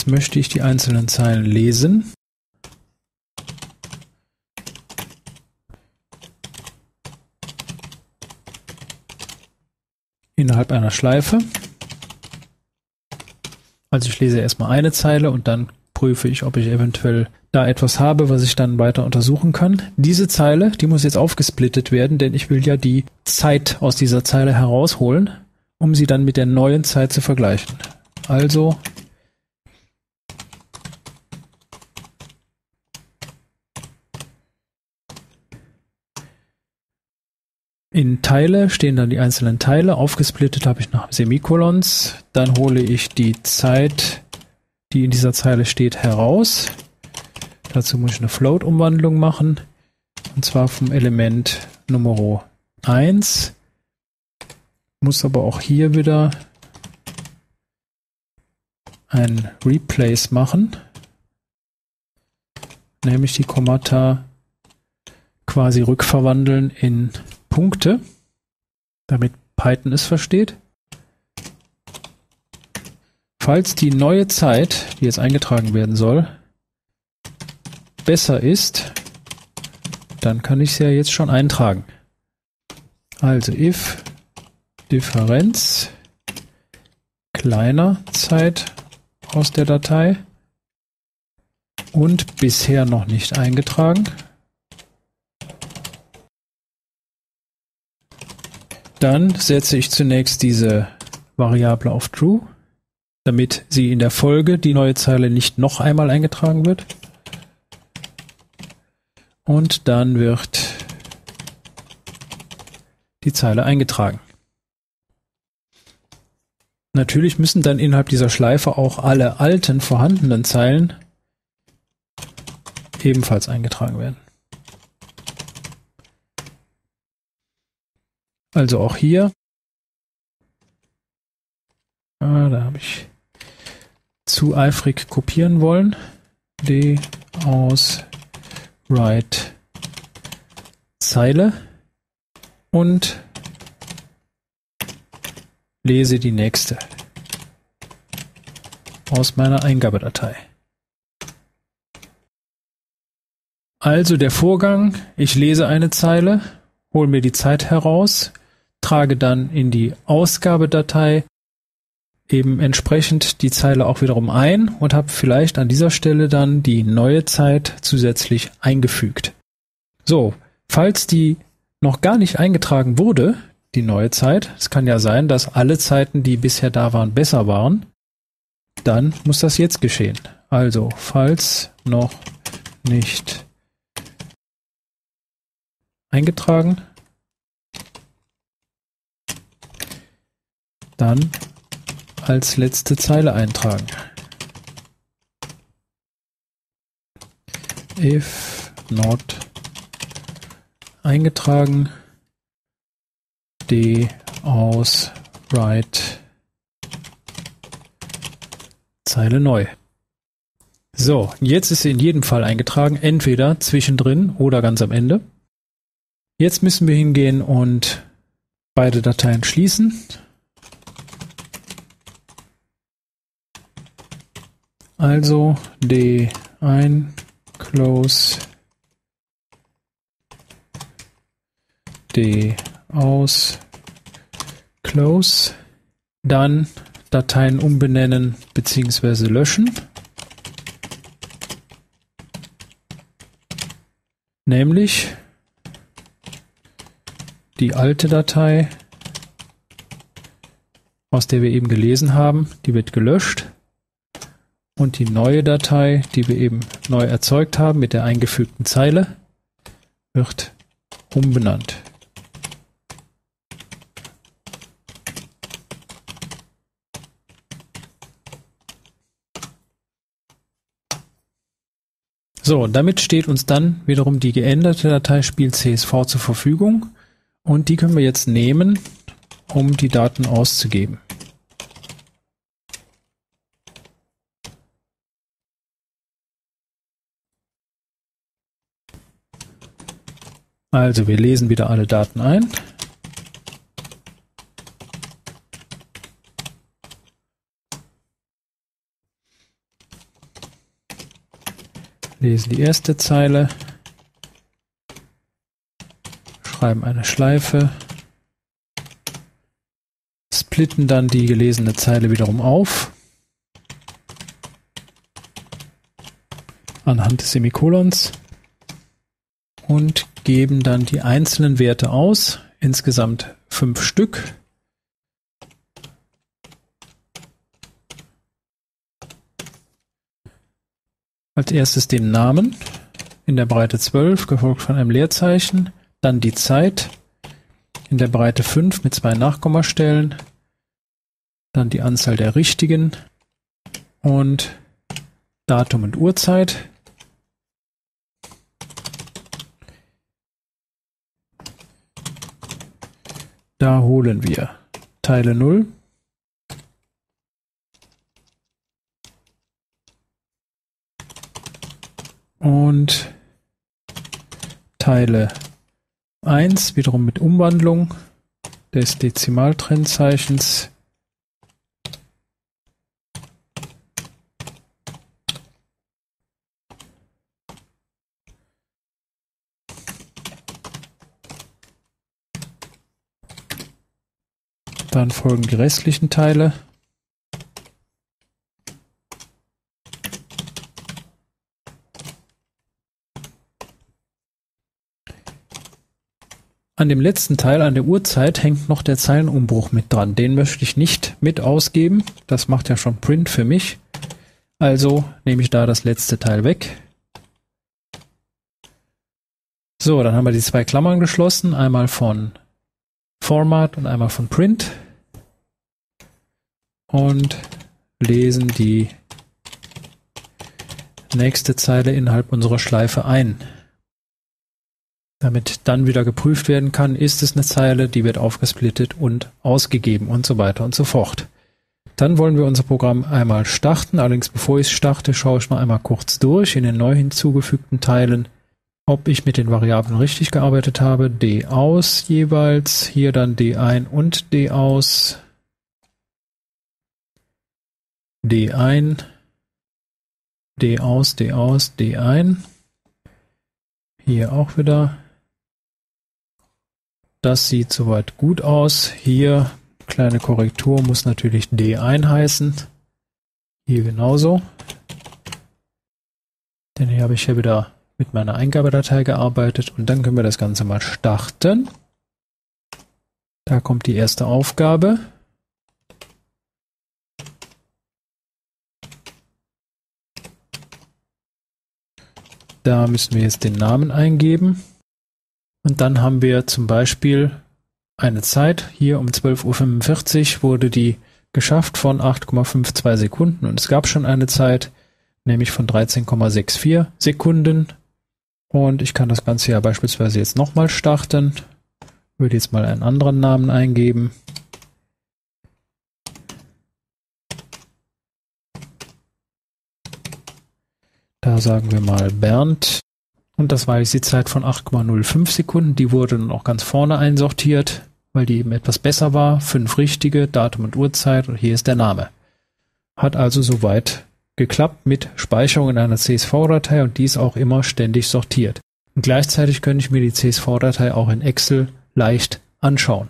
Jetzt möchte ich die einzelnen Zeilen lesen. Innerhalb einer Schleife. Also ich lese erstmal eine Zeile und dann prüfe ich, ob ich eventuell da etwas habe, was ich dann weiter untersuchen kann. Diese Zeile, die muss jetzt aufgesplittet werden, denn ich will ja die Zeit aus dieser Zeile herausholen, um sie dann mit der neuen Zeit zu vergleichen. Also In Teile stehen dann die einzelnen Teile. Aufgesplittet habe ich nach Semikolons. Dann hole ich die Zeit, die in dieser Zeile steht, heraus. Dazu muss ich eine Float-Umwandlung machen. Und zwar vom Element Nummer 1. Muss aber auch hier wieder ein Replace machen. Nämlich die Kommata quasi rückverwandeln in Punkte, damit Python es versteht. Falls die neue Zeit, die jetzt eingetragen werden soll, besser ist, dann kann ich sie ja jetzt schon eintragen. Also if Differenz kleiner Zeit aus der Datei und bisher noch nicht eingetragen. Dann setze ich zunächst diese Variable auf True, damit sie in der Folge die neue Zeile nicht noch einmal eingetragen wird. Und dann wird die Zeile eingetragen. Natürlich müssen dann innerhalb dieser Schleife auch alle alten vorhandenen Zeilen ebenfalls eingetragen werden. Also auch hier. Ah, da habe ich zu eifrig kopieren wollen. D aus write Zeile und lese die nächste aus meiner Eingabedatei. Also der Vorgang, ich lese eine Zeile, hole mir die Zeit heraus, trage dann in die Ausgabedatei eben entsprechend die Zeile auch wiederum ein und habe vielleicht an dieser Stelle dann die neue Zeit zusätzlich eingefügt. So, falls die noch gar nicht eingetragen wurde, die neue Zeit, es kann ja sein, dass alle Zeiten, die bisher da waren, besser waren, dann muss das jetzt geschehen. Also, falls noch nicht eingetragen, dann als letzte Zeile eintragen. If not eingetragen, d aus write Zeile neu. So, jetzt ist sie in jedem Fall eingetragen, entweder zwischendrin oder ganz am Ende. Jetzt müssen wir hingehen und beide Dateien schließen. Also d ein close d aus close dann Dateien umbenennen bzw. löschen. Nämlich die alte Datei, aus der wir eben gelesen haben, die wird gelöscht und die neue Datei, die wir eben neu erzeugt haben mit der eingefügten Zeile, wird umbenannt. So, damit steht uns dann wiederum die geänderte Datei Spiel CSV zur Verfügung und die können wir jetzt nehmen, um die Daten auszugeben. Also wir lesen wieder alle Daten ein. lesen die erste Zeile, schreiben eine Schleife, splitten dann die gelesene Zeile wiederum auf. Anhand des Semikolons. Und geben dann die einzelnen Werte aus, insgesamt fünf Stück. Als erstes den Namen in der Breite 12, gefolgt von einem Leerzeichen, dann die Zeit in der Breite 5 mit zwei Nachkommastellen, dann die Anzahl der richtigen und Datum und Uhrzeit. Da holen wir Teile 0. Und Teile 1 wiederum mit Umwandlung des Dezimaltrennzeichens Dann folgen die restlichen Teile. An dem letzten Teil, an der Uhrzeit, hängt noch der Zeilenumbruch mit dran. Den möchte ich nicht mit ausgeben. Das macht ja schon Print für mich. Also nehme ich da das letzte Teil weg. So, dann haben wir die zwei Klammern geschlossen. Einmal von Format und einmal von Print und lesen die nächste Zeile innerhalb unserer Schleife ein. Damit dann wieder geprüft werden kann, ist es eine Zeile, die wird aufgesplittet und ausgegeben und so weiter und so fort. Dann wollen wir unser Programm einmal starten. Allerdings bevor ich es starte, schaue ich noch einmal kurz durch in den neu hinzugefügten Teilen ob ich mit den Variablen richtig gearbeitet habe. D aus jeweils, hier dann D ein und D aus. D ein, D aus, D aus, D ein. Hier auch wieder. Das sieht soweit gut aus. Hier kleine Korrektur muss natürlich D ein heißen. Hier genauso. Denn hier habe ich ja wieder mit meiner Eingabedatei gearbeitet und dann können wir das Ganze mal starten. Da kommt die erste Aufgabe. Da müssen wir jetzt den Namen eingeben. Und dann haben wir zum Beispiel eine Zeit. Hier um 12.45 Uhr wurde die geschafft von 8,52 Sekunden. Und es gab schon eine Zeit, nämlich von 13,64 Sekunden. Und ich kann das Ganze ja beispielsweise jetzt nochmal starten. Würde jetzt mal einen anderen Namen eingeben. Da sagen wir mal Bernd. Und das war jetzt die Zeit von 8,05 Sekunden. Die wurde dann auch ganz vorne einsortiert, weil die eben etwas besser war. Fünf richtige, Datum und Uhrzeit und hier ist der Name. Hat also soweit geklappt mit Speicherung in einer CSV-Datei und die ist auch immer ständig sortiert. Und gleichzeitig könnte ich mir die CSV-Datei auch in Excel leicht anschauen.